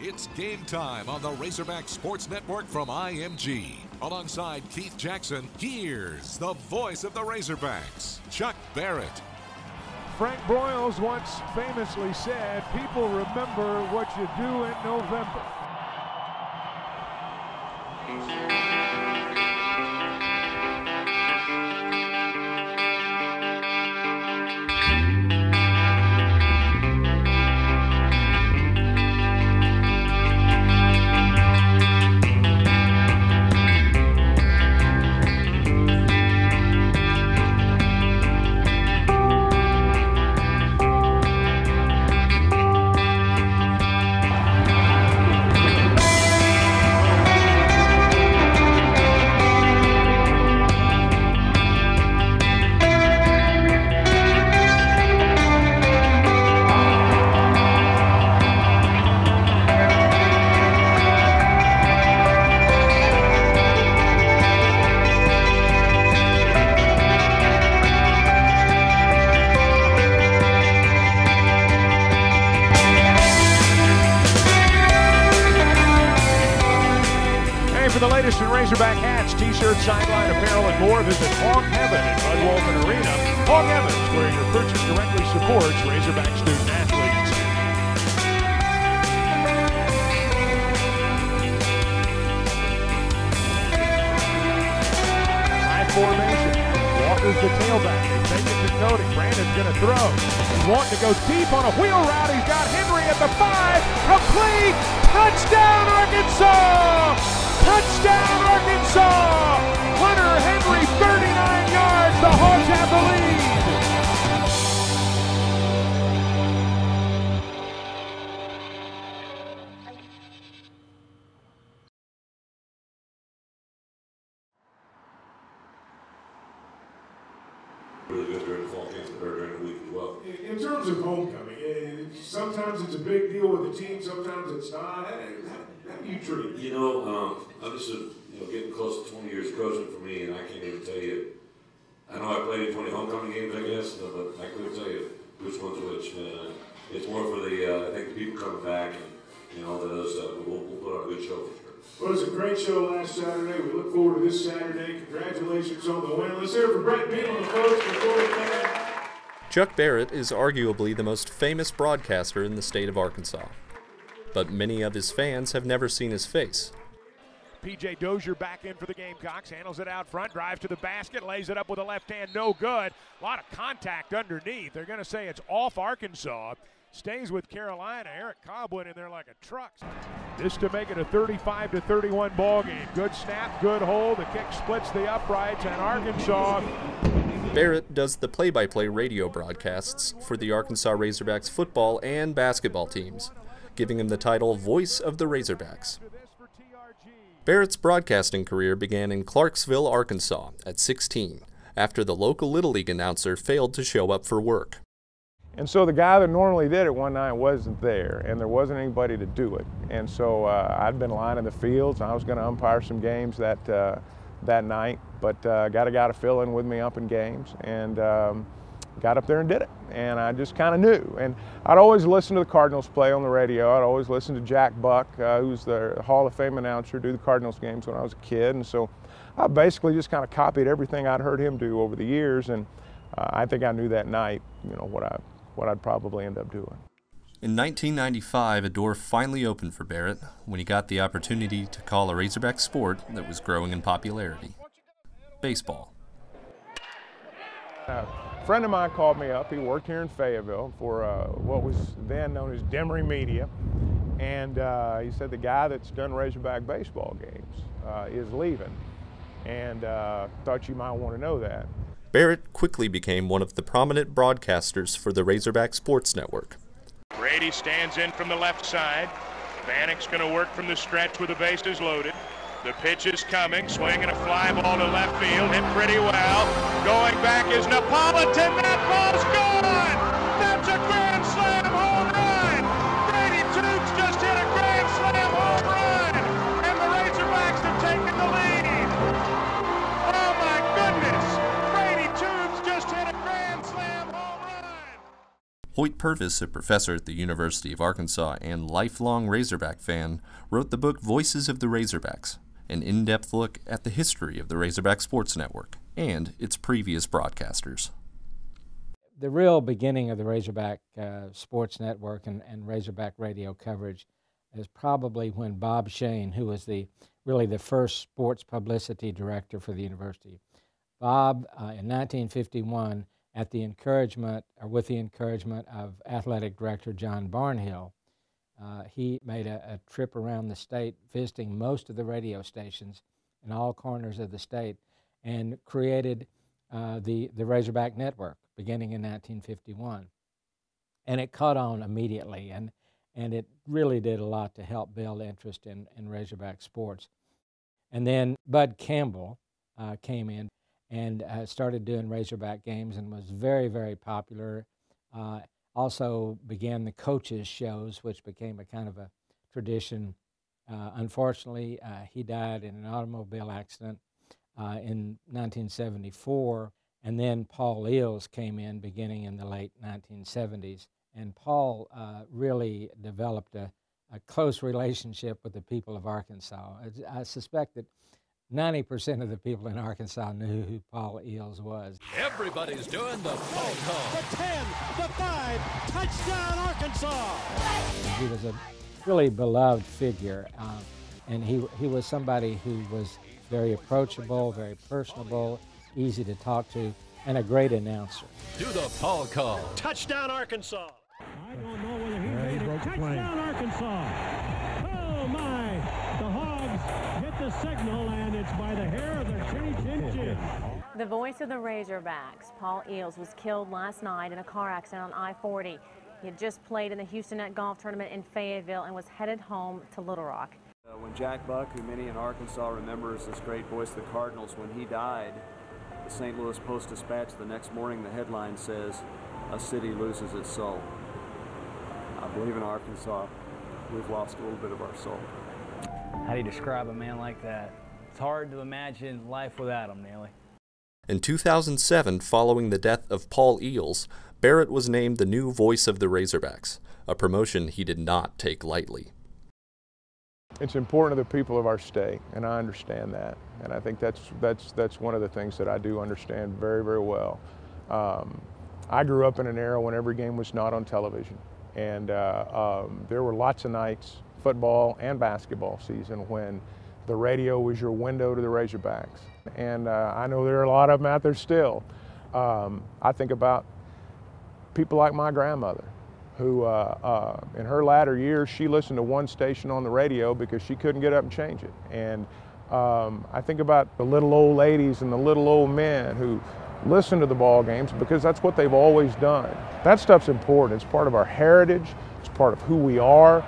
It's game time on the Razorback Sports Network from IMG. Alongside Keith Jackson, here's the voice of the Razorbacks, Chuck Barrett. Frank Broyles once famously said, People remember what you do in November. In Razorback hats, t-shirts, sideline apparel, and more, visit Hog Heaven at Bud Walton Arena. Hog Heavens, where your purchase directly supports Razorback student athletes. High formation. Walker's the tailback. They take it to Cody. Brandon's going to throw. He's wanting to go deep on a wheel route. He's got Henry at the five. Complete. Touchdown, Arkansas! Touchdown, Arkansas! Hunter Henry, 39 yards. The Hogs have the lead. really good during the fall camp or during the week as well. In in terms of homecoming, eh, sometimes it's a big deal with the team, sometimes it's not. You treat? You know, um, I'm just, a, you know, getting close to 20 years of coaching for me, and I can't even tell you. I know I played in 20 homecoming games, I guess, no, but I couldn't tell you which one's which. Man. It's more for the, uh, I think the people coming back and, you know, all that other stuff. But we'll, we'll put on a good show for sure. Well, it was a great show last Saturday. We look forward to this Saturday. Congratulations on the win. Let's hear it for Brett Beal and the folks before we begin. Chuck Barrett is arguably the most famous broadcaster in the state of Arkansas. But many of his fans have never seen his face. PJ Dozier back in for the Gamecocks, handles it out front, drives to the basket, lays it up with a left hand, no good. A lot of contact underneath. They're going to say it's off Arkansas. Stays with Carolina. Eric Cobb went in there like a truck. This to make it a 35 to 31 ball game. Good snap, good hold. The kick splits the uprights, and Arkansas Barrett does the play by play radio broadcasts for the Arkansas Razorbacks football and basketball teams, giving him the title Voice of the Razorbacks. Barrett's broadcasting career began in Clarksville, Arkansas, at 16, after the local Little League announcer failed to show up for work. And so the guy that normally did it one night wasn't there, and there wasn't anybody to do it. And so uh, I'd been lining the fields, and I was going to umpire some games that uh, that night, but uh, got a guy to fill in with me up in games, and um, got up there and did it. And I just kind of knew. And I'd always listen to the Cardinals play on the radio. I'd always listen to Jack Buck, uh, who's the Hall of Fame announcer, do the Cardinals games when I was a kid. And so I basically just kind of copied everything I'd heard him do over the years, and uh, I think I knew that night, you know, what I what I'd probably end up doing. In 1995, a door finally opened for Barrett when he got the opportunity to call a Razorback sport that was growing in popularity baseball. A friend of mine called me up. He worked here in Fayetteville for uh, what was then known as Demaree Media. And uh, he said the guy that's done Razorback baseball games uh, is leaving. And uh, thought you might want to know that. Barrett quickly became one of the prominent broadcasters for the Razorback Sports Network. Brady stands in from the left side. Bannock's going to work from the stretch with the bases loaded. The pitch is coming, swinging a fly ball to left field, hit pretty well. Going back is Napolitan. That ball's gone. That's a grand slam home run. Brady Toops just hit a grand slam home run, and the Razorbacks have taken the lead. Oh my goodness! Brady Toops just hit a grand slam home run. Hoyt Purvis, a professor at the University of Arkansas and lifelong Razorback fan, wrote the book Voices of the Razorbacks, an in depth look at the history of the Razorback Sports Network and its previous broadcasters. The real beginning of the Razorback uh, Sports Network and, and Razorback radio coverage is probably when Bob Cheyne, who was the really the first sports publicity director for the university, Bob uh, in 1951 at the encouragement or with the encouragement of athletic director John Barnhill, uh, he made a, a, trip around the state visiting most of the radio stations in all corners of the state and created uh, the, the Razorback Network beginning in 1951. And it caught on immediately, and, and it really did a lot to help build interest in, in Razorback sports. And then Bud Campbell uh, came in and uh, started doing Razorback games and was very, very popular. Also began the coaches shows, which became a kind of a tradition. Uh, unfortunately, uh, he died in an automobile accident uh, in 1974, and then Paul Eells came in beginning in the late 1970s. And Paul uh, really developed a, a close relationship with the people of Arkansas. I, I suspect that 90% of the people in Arkansas knew who Paul Eells was. Everybody's doing the Paul call. The 10, the 5, touchdown Arkansas! He was a really beloved figure, uh, and he, he was somebody who was very approachable, very personable, easy to talk to, and a great announcer. Do the Paul call. Touchdown Arkansas! I don't know whether he made it. Touchdown Arkansas! The signal, and it's by the hair of the chinny chin chin. The voice of the Razorbacks, Paul Eells, was killed last night in a car accident on I-40. He had just played in the Houston Nutt Golf Tournament in Fayetteville and was headed home to Little Rock. Uh, when Jack Buck, who many in Arkansas remember as this great voice of the Cardinals, when he died, the St. Louis Post-Dispatch the next morning, the headline says, a city loses its soul. I believe in Arkansas, we've lost a little bit of our soul. How do you describe a man like that? It's hard to imagine life without him, Neely. In 2007, following the death of Paul Eells, Barrett was named the new voice of the Razorbacks, a promotion he did not take lightly. It's important to the people of our state, and I understand that. And I think that's, that's, that's one of the things that I do understand very, very well. Um, I grew up in an era when every game was not on television. And uh, um, there were lots of nights football and basketball season when the radio was your window to the Razorbacks. And uh, I know there are a lot of them out there still. Um, I think about people like my grandmother, who uh, uh, in her latter years, she listened to one station on the radio because she couldn't get up and change it. And um, I think about the little old ladies and the little old men who listen to the ball games because that's what they've always done. That stuff's important. It's part of our heritage. It's part of who we are.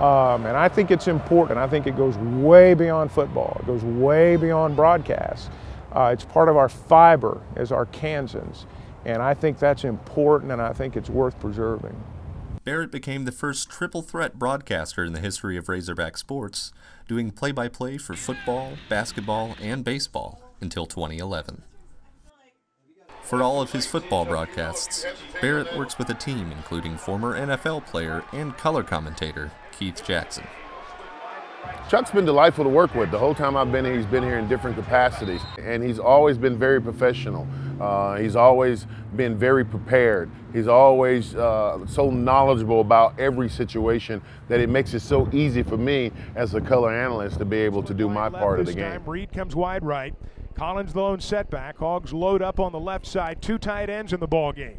Um, and I think it's important. I think it goes way beyond football. It goes way beyond broadcast. Uh, it's part of our fiber as Arkansans. And I think that's important and I think it's worth preserving. Barrett became the first triple threat broadcaster in the history of Razorback sports, doing play by play for football, basketball, and baseball until 2011. For all of his football broadcasts, Barrett works with a team including former NFL player and color commentator Keith Jackson. Chuck's been delightful to work with. The whole time I've been here, he's been here in different capacities, and he's always been very professional. Uh, he's always been very prepared. He's always uh, so knowledgeable about every situation that it makes it so easy for me as a color analyst to be able to do my part of the game. Time. Reed comes wide right. Collins the lone setback. Hogs load up on the left side. Two tight ends in the ball game.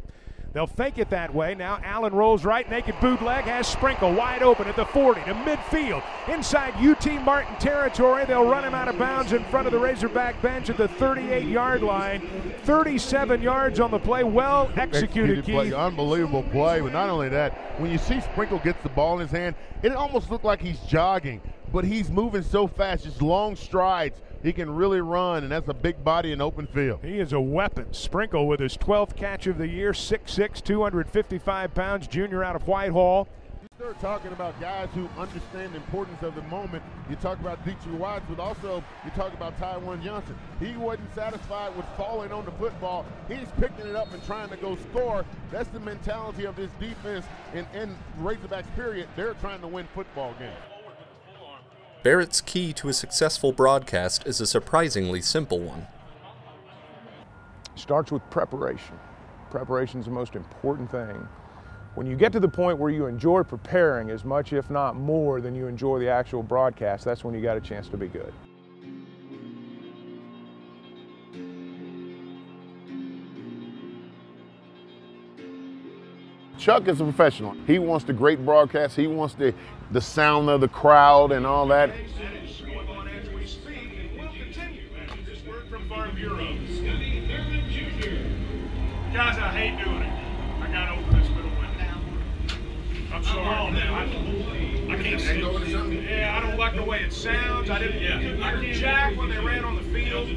They'll fake it that way. Now Allen rolls right, naked bootleg, has Sprinkle wide open at the 40 to midfield. Inside UT Martin territory, they'll run him out of bounds in front of the Razorback bench at the 38 yard line. 37 yards on the play. Well executed, executed play. Unbelievable play. But not only that, when you see Sprinkle gets the ball in his hand, it almost looked like he's jogging, but he's moving so fast, just long strides he can really run, and that's a big body in open field. He is a weapon. Sprinkle with his 12th catch of the year, 6'6", 255 pounds, junior out of Whitehall. You start talking about guys who understand the importance of the moment. You talk about Dietrich Watts, but also you talk about Taiwan Johnson. He wasn't satisfied with falling on the football. He's picking it up and trying to go score. That's the mentality of this defense and, and Razorbacks, period. They're trying to win football games. Barrett's key to a successful broadcast is a surprisingly simple one. Starts with preparation. Preparation is the most important thing. When you get to the point where you enjoy preparing as much, if not more, than you enjoy the actual broadcast, that's when you got a chance to be good. Chuck is a professional. He wants the great broadcast. He wants the, the sound of the crowd and all that. Guys, I hate doing it. I got over this middle window. I'm sorry. I, I can't see. Yeah, I don't like the way it sounds. I didn't. Yeah, I can't. Jack when they ran on the field.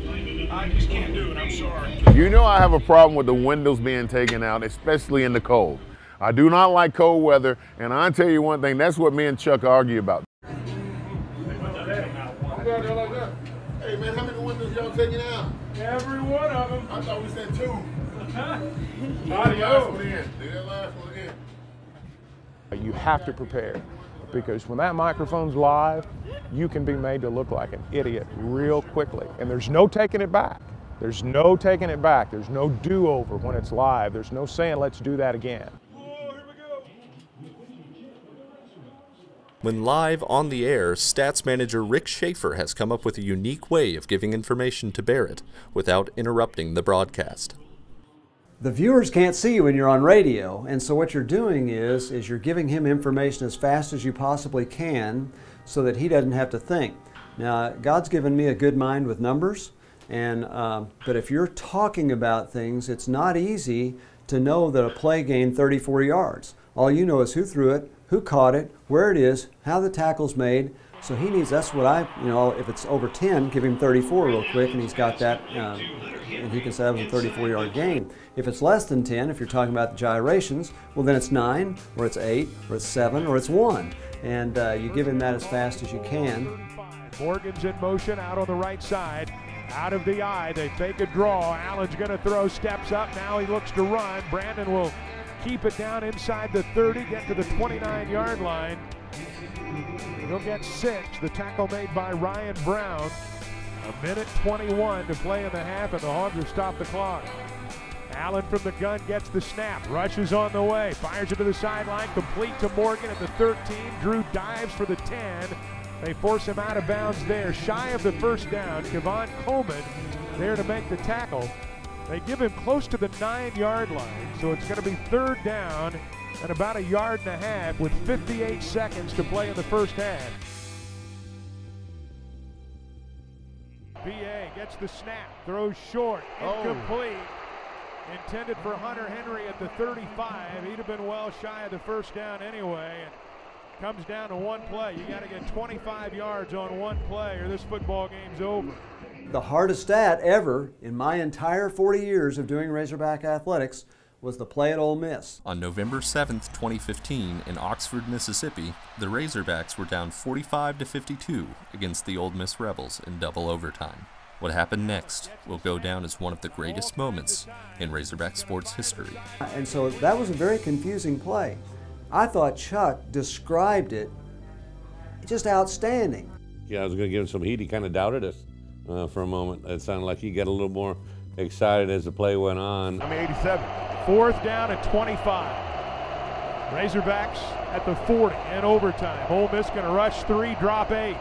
I just can't do it. I'm sorry. You know I have a problem with the windows being taken out, especially in the cold. I do not like cold weather, and I'll tell you one thing, that's what me and Chuck argue about. Hey man, how many windows y'all taking out? Every one of them. I thought we said two. You have to prepare because when that microphone's live, you can be made to look like an idiot real quickly. And there's no taking it back. There's no taking it back. There's no do over when it's live. There's no saying, let's do that again. When live on the air, stats manager Rick Schaefer has come up with a unique way of giving information to Barrett without interrupting the broadcast. The viewers can't see you when you're on radio, and so what you're doing is is you're giving him information as fast as you possibly can so that he doesn't have to think. Now, God's given me a good mind with numbers, and uh, but if you're talking about things, it's not easy to know that a play gained 34 yards. All you know is who threw it, who caught it, where it is, how the tackle's made. So he needs, that's what I, you know, if it's over 10, give him 34 real quick, and he's got that, um, and he can say that was a 34 yard gain. If it's less than 10, if you're talking about the gyrations, well, then it's 9, or it's 8, or it's 7, or it's 1. And uh, you give him that as fast as you can. Morgan's in motion out on the right side. Out of the eye, they fake a draw. Allen's going to throw, steps up. Now he looks to run. Brandon will keep it down inside the 30, get to the 29 yard line. He'll get six. The tackle made by Ryan Brown. A minute 21 to play in the half, and the Hogs have stopped the clock. Allen from the gun gets the snap, rushes on the way, fires it to the sideline, complete to Morgan at the 13. Drew dives for the 10. They force him out of bounds there, shy of the first down. Kevon Coleman there to make the tackle. They give him close to the nine yard line, so it's going to be third down and about a yard and a half with 58 seconds to play in the first half. BA gets the snap, throws short, oh. incomplete. Intended for Hunter Henry at the 35. He'd have been well shy of the first down anyway. And comes down to one play. You got to get 25 yards on one play, or this football game's over. The hardest stat ever in my entire 40 years of doing Razorback athletics was the play at Ole Miss. On November 7th, 2015, in Oxford, Mississippi, the Razorbacks were down 45 to 52 against the Ole Miss Rebels in double overtime. What happened next will go down as one of the greatest moments in Razorback sports history. And so that was a very confusing play. I thought Chuck described it just outstanding. Yeah, I was going to give him some heat. He kind of doubted us uh, for a moment. It sounded like he got a little more excited as the play went on. I'm 87. Fourth down at 25. Razorbacks at the 40 in overtime. Ole Miss going to rush three, drop eight.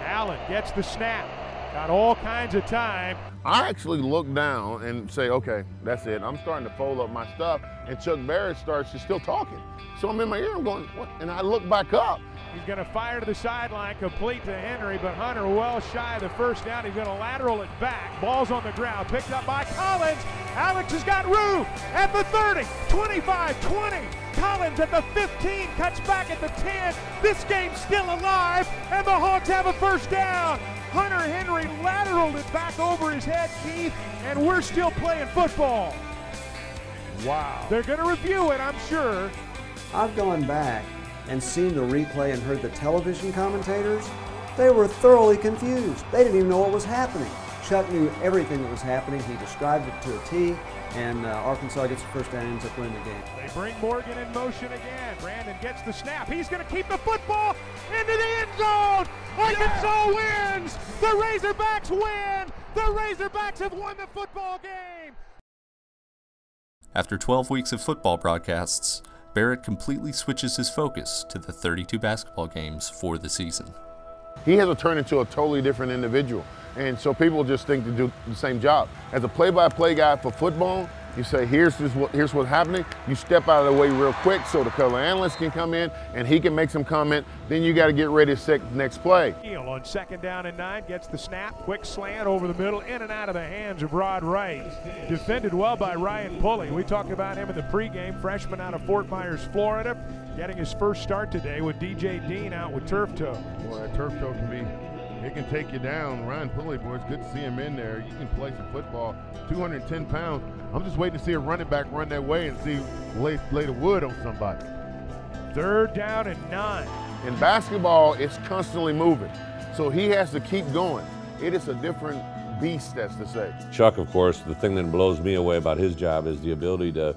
Allen gets the snap. Got all kinds of time. I actually look down and say, okay, that's it. I'm starting to fold up my stuff, and Chuck Barrett starts to still talking. So I'm in my ear, I'm going, what? And I look back up. He's going to fire to the sideline, complete to Henry, but Hunter well shy of the first down. He's going to lateral it back. Ball's on the ground, picked up by Collins. Alex has got room at the 30, 25, 20. Collins at the 15, cuts back at the 10. This game's still alive, and the Hogs have a first down. Hunter Henry lateraled it back over his head, Keith, and we're still playing football. Wow. They're going to review it, I'm sure. I've gone back and seen the replay and heard the television commentators, they were thoroughly confused. They didn't even know what was happening. Chuck knew everything that was happening. He described it to a T, and uh, Arkansas gets the first down and ends up winning the game. They bring Morgan in motion again. Brandon gets the snap. He's going to keep the football into the end zone. Arkansas yeah. wins. The Razorbacks win. The Razorbacks have won the football game. After 12 weeks of football broadcasts, Barrett completely switches his focus to the 32 basketball games for the season. He has to turn into a totally different individual. And so people just think to do the same job. As a play-by-play guy for football, you say, here's, what, here's what's happening. You step out of the way real quick so the color analyst can come in and he can make some comment. Then you got to get ready to set the next play. On second down and nine, gets the snap, quick slant over the middle, in and out of the hands of Rod Wright. Defended well by Ryan Pulley. We talked about him in the pregame, freshman out of Fort Myers, Florida, getting his first start today with DJ Dean out with turf toe. Boy, that turf toe can be he can take you down. Ryan Pulley, boy, it's good to see him in there. You can play some football. 210 pounds. I'm just waiting to see a running back run that way and see lay, lay the wood on somebody. Third down and nine. In basketball, it's constantly moving. So he has to keep going. It is a different beast, that's to say. Chuck, of course, the thing that blows me away about his job is the ability to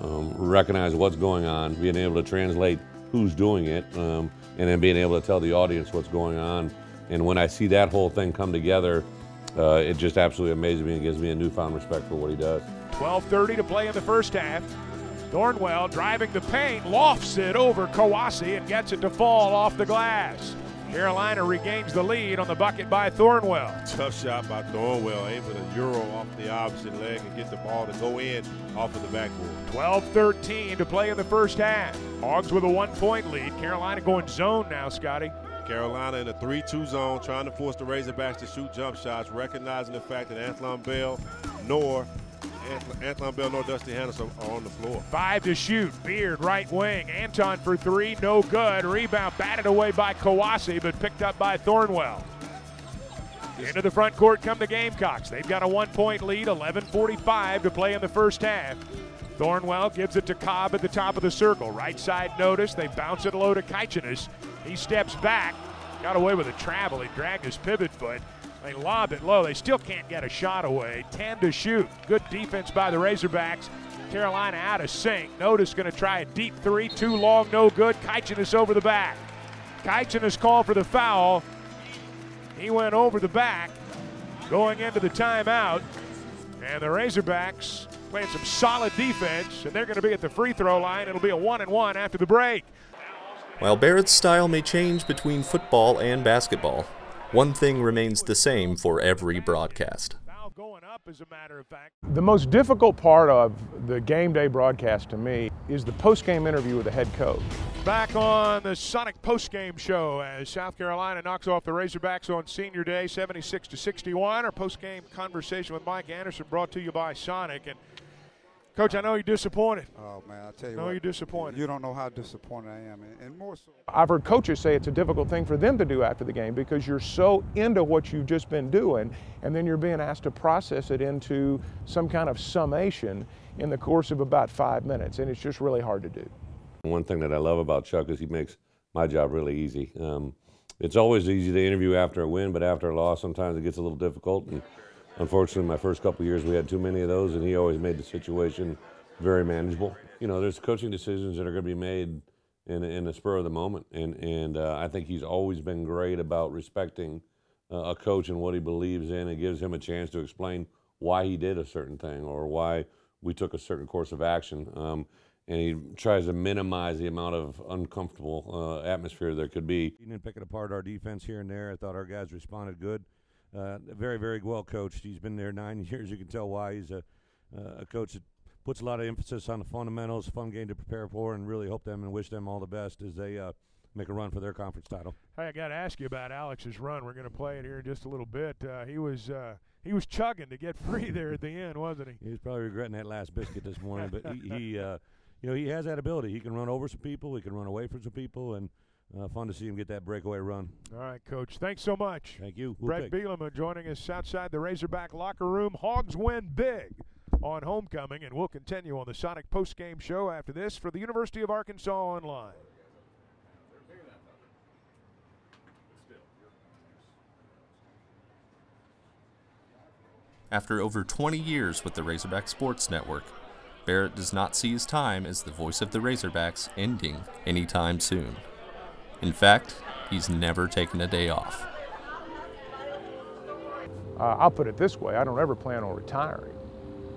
um, recognize what's going on, being able to translate who's doing it, um, and then being able to tell the audience what's going on and when I see that whole thing come together, uh, it just absolutely amazes me and gives me a newfound respect for what he does. 12.30 to play in the first half. Thornwell driving the paint, lofts it over Kouassi and gets it to fall off the glass. Carolina regains the lead on the bucket by Thornwell. Tough shot by Thornwell, able to euro off the opposite leg and get the ball to go in off of the backboard. 12-13 to play in the first half. Hogs with a one-point lead. Carolina going zone now, Scotty. Carolina in a 3-2 zone, trying to force the Razorbacks to shoot jump shots, recognizing the fact that Anthlon Bell nor Anthlon Bell nor Dusty Henderson are on the floor. Five to shoot. Beard, right wing. Anton for three, no good. Rebound batted away by Kouassi, but picked up by Thornwell. Into the front court come the Gamecocks. They've got a one-point lead, 11:45 to play in the first half. Thornwell gives it to Cobb at the top of the circle. Right side notice. They bounce it low to Kacinas. He steps back. Got away with a travel. He dragged his pivot foot. They lob it low. They still can't get a shot away. 10 to shoot. Good defense by the Razorbacks. Carolina out of sync. Notice going to try a deep three. Too long, no good. Kacinas over the back. Kacinas called for the foul. He went over the back going into the timeout. And the Razorbacks playing some solid defense, and they're going to be at the free throw line. It'll be a one and one after the break. While Barrett's style may change between football and basketball, one thing remains the same for every broadcast. The most difficult part of the game day broadcast to me is the post-game interview with the head coach. Back on the Sonic post-game show as South Carolina knocks off the Razorbacks on Senior Day, 76 to 61. Our post-game conversation with Mike Anderson brought to you by Sonic and. Coach, I know you're disappointed. Oh man, I tell you, I know what, you're disappointed. You don't know how disappointed I am, and, and more so. I've heard coaches say it's a difficult thing for them to do after the game because you're so into what you've just been doing, and then you're being asked to process it into some kind of summation in the course of about five minutes, and it's just really hard to do. One thing that I love about Chuck is he makes my job really easy. Um, it's always easy to interview after a win, but after a loss, sometimes it gets a little difficult. And, Unfortunately, my first couple years we had too many of those, and he always made the situation very manageable. You know, there's coaching decisions that are going to be made in in the spur of the moment, and and uh, I think he's always been great about respecting uh, a coach and what he believes in, and gives him a chance to explain why he did a certain thing or why we took a certain course of action. Um, and he tries to minimize the amount of uncomfortable uh, atmosphere there could be. He didn't pick it apart our defense here and there. I thought our guys responded good uh, very, very well coached. He's been there nine years. You can tell why he's a, uh, a coach that puts a lot of emphasis on the fundamentals. Fun game to prepare for, and really hope them and wish them all the best as they uh, make a run for their conference title. Hey, I got to ask you about Alex's run. We're going to play it here in just a little bit. Uh, he was uh, he was chugging to get free there at the end, wasn't he? He was probably regretting that last biscuit this morning, but he, he uh, you know, he has that ability. He can run over some people. He can run away from some people, and uh, fun to see him get that breakaway run. All right, Coach. Thanks so much. Thank you. Brett pick? Bielema joining us outside the Razorback locker room. Hogs win big on homecoming, and we'll continue on the Sonic postgame show after this for the University of Arkansas Online. After over 20 years with the Razorback Sports Network, Barrett does not see his time as the voice of the Razorbacks ending anytime soon. In fact, he's never taken a day off. Uh, I'll put it this way, I don't ever plan on retiring.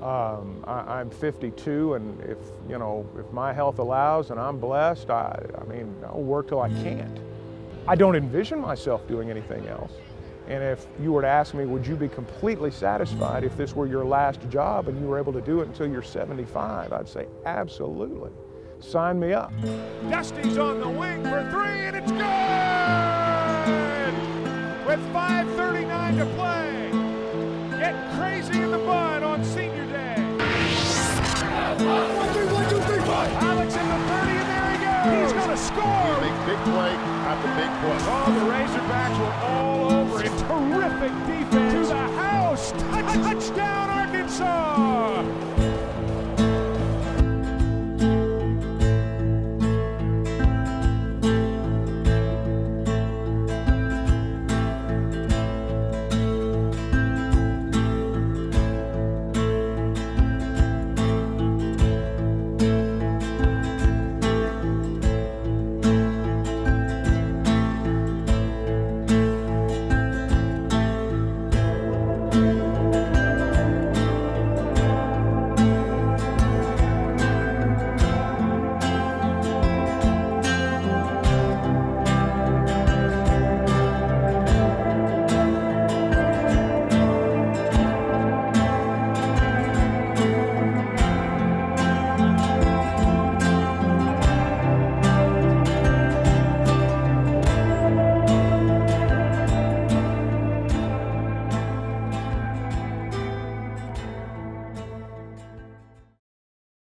Um, I, am 52, and if you know, if my health allows and I'm blessed, I, I mean, I'll work till I can't. I don't envision myself doing anything else. And if you were to ask me, would you be completely satisfied if this were your last job and you were able to do it until you're 75? I'd say absolutely. Sign me up. Dusty's on the wing for three, and it's good! With 5.39 to play. Getting crazy in the bud on senior day. One, two, one, two, three, five. Alex in the 30, and there he goes. He's going to score. Big, big play after big play. Oh, the Razorbacks were all over it. Terrific defense. To the house. Touchdown, Arkansas.